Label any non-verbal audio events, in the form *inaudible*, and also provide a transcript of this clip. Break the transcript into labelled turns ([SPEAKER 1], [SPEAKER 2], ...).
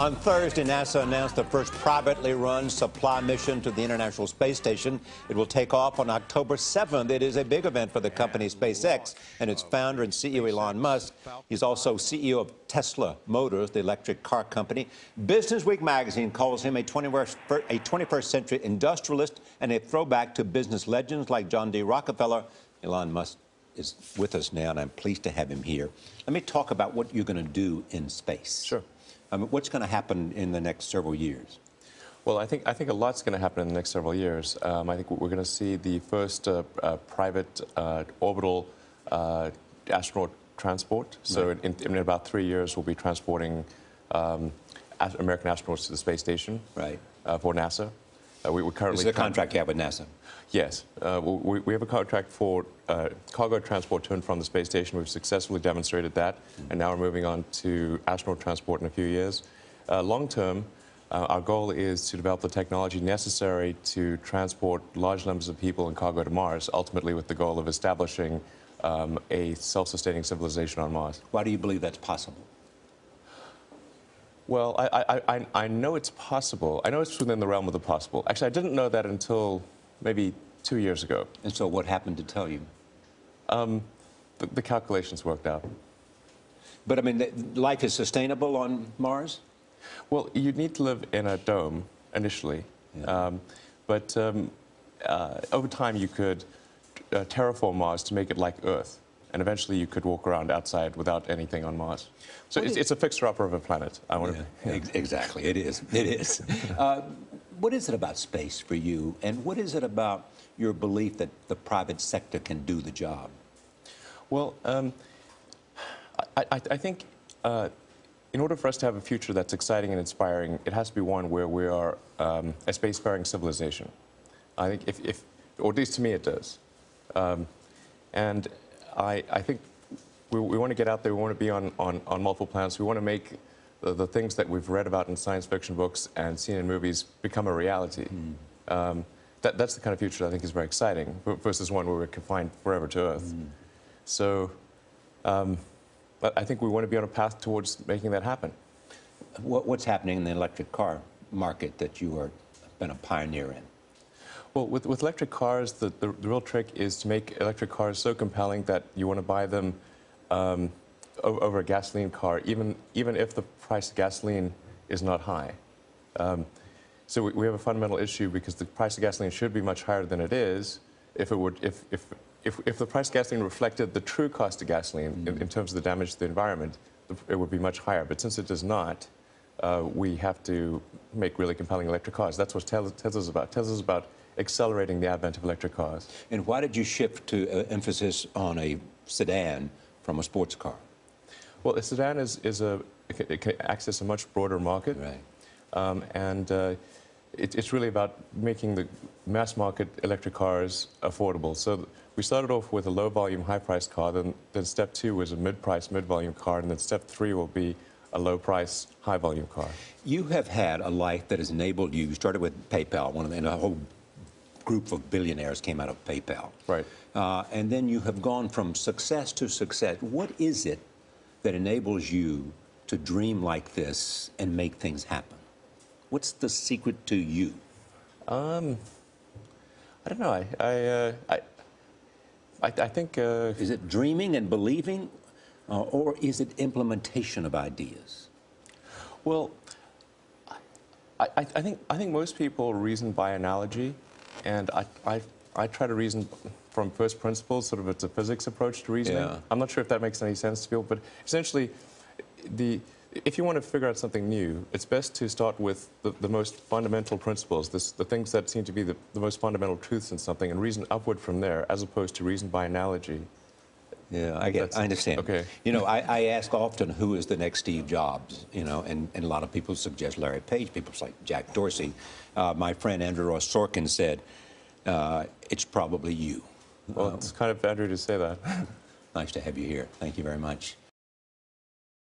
[SPEAKER 1] On Thursday, NASA announced the first privately run supply mission to the International Space Station. It will take off on October 7th. It is a big event for the company SpaceX and its founder and CEO Elon Musk. He's also CEO of Tesla Motors, the electric car company. Business Week magazine calls him a 21st, a 21st century industrialist and a throwback to business legends like John D. Rockefeller. Elon Musk is with us now, and I'm pleased to have him here. Let me talk about what you're going to do in space.
[SPEAKER 2] Sure.
[SPEAKER 1] Um, what's going to happen in the next several years?
[SPEAKER 2] Well, I think I think a lot's going to happen in the next several years. Um, I think we're going to see the first uh, uh, private uh, orbital uh, astronaut transport. So right. in, in, about three years, we'll be transporting um, American astronauts to the space station.
[SPEAKER 1] Right.
[SPEAKER 2] Uh, for NASA.
[SPEAKER 1] Uh, we, are currently this is a contract you have with NASA.
[SPEAKER 2] Yes, uh, we, we, have a contract for uh, cargo transport to and from the space station. We've successfully demonstrated that, mm -hmm. and now we're moving on to astronaut transport in a few years. Uh, long term, uh, our goal is to develop the technology necessary to transport large numbers of people and cargo to Mars, ultimately with the goal of establishing um, a self-sustaining civilization on Mars.
[SPEAKER 1] Why do you believe that's possible?
[SPEAKER 2] Well, I, I, I, know it's possible. I know it's within the realm of the possible. Actually, I didn't know that until maybe two years ago.
[SPEAKER 1] And so what happened to tell you?
[SPEAKER 2] Um, the, the, calculations worked out.
[SPEAKER 1] But, I mean, life is sustainable on Mars?
[SPEAKER 2] Well, you'd need to live in a dome initially. Yeah. Um, but um, uh, over time, you could uh, terraform Mars to make it like Earth and eventually you could walk around outside without anything on Mars. So it's, it's, a fixer-upper of a planet. I want
[SPEAKER 1] yeah, to, *laughs* yeah. Exactly, it is. It is. *laughs* uh, what is it about space for you, and what is it about your belief that the private sector can do the job?
[SPEAKER 2] Well, um, I, I, I, think uh, in order for us to have a future that's exciting and inspiring, it has to be one where we are um, a spacefaring civilization. I think if, if, or at least to me it does. Um, and I, I think we, we, want to get out there. We want to be on, on, on multiple planets. We want to make the, the, things that we've read about in science fiction books and seen in movies become a reality. Mm. Um, that, that's the kind of future I think is very exciting versus one where we're confined forever to Earth. Mm. So um, I think we want to be on a path towards making that happen.
[SPEAKER 1] What, what's happening in the electric car market that you have been a pioneer in?
[SPEAKER 2] Well, with, with electric cars, the, the, the, real trick is to make electric cars so compelling that you want to buy them um, over a gasoline car, even, even if the price of gasoline is not high. Um, so we, we, have a fundamental issue because the price of gasoline should be much higher than it is if, it would, if, if, if, if the price of gasoline reflected the true cost of gasoline mm. in, in, terms of the damage to the environment, it would be much higher. But since it does not, uh, we have to make really compelling electric cars. That's what Tesla's about. Tesla's about accelerating the advent of electric cars.
[SPEAKER 1] And why did you shift to uh, emphasis on a sedan from a sports car?
[SPEAKER 2] Well, a sedan is, is a, it can access a much broader market.
[SPEAKER 1] Right.
[SPEAKER 2] Um, and uh, it, it's really about making the mass market electric cars affordable. So we started off with a low volume, high priced car. Then, then step two was a mid price, mid volume car. And then step three will be a low price, high volume car.
[SPEAKER 1] You have had a life that has enabled you. You started with PayPal, one of the, and a whole group of billionaires came out of PayPal.
[SPEAKER 2] Right.
[SPEAKER 1] Uh, and then you have gone from success to success. What is it that enables you to dream like this and make things happen? What's the secret to you?
[SPEAKER 2] Um, I don't know. I, I, uh, I, I, I, think. Uh,
[SPEAKER 1] is it dreaming and believing, uh, or is it implementation of ideas?
[SPEAKER 2] Well, I, I, think I think most people reason by analogy. And I, I, I try to reason from first principles, sort of it's a physics approach to reasoning. Yeah. I'm not sure if that makes any sense to people, but essentially, the, if you want to figure out something new, it's best to start with the, the most fundamental principles, this, the things that seem to be the, the most fundamental truths in something, and reason upward from there, as opposed to reason by analogy.
[SPEAKER 1] Yeah, I get. I understand.
[SPEAKER 2] Okay.
[SPEAKER 1] You know, I, I, ask often who is the next Steve Jobs. You know, and, and a lot of people suggest Larry Page. People like Jack Dorsey. Uh, my friend Andrew Ross Sorkin said, uh, "It's probably you."
[SPEAKER 2] Well, it's kind of Andrew to say that. *laughs*
[SPEAKER 1] nice to have you here. Thank you very much.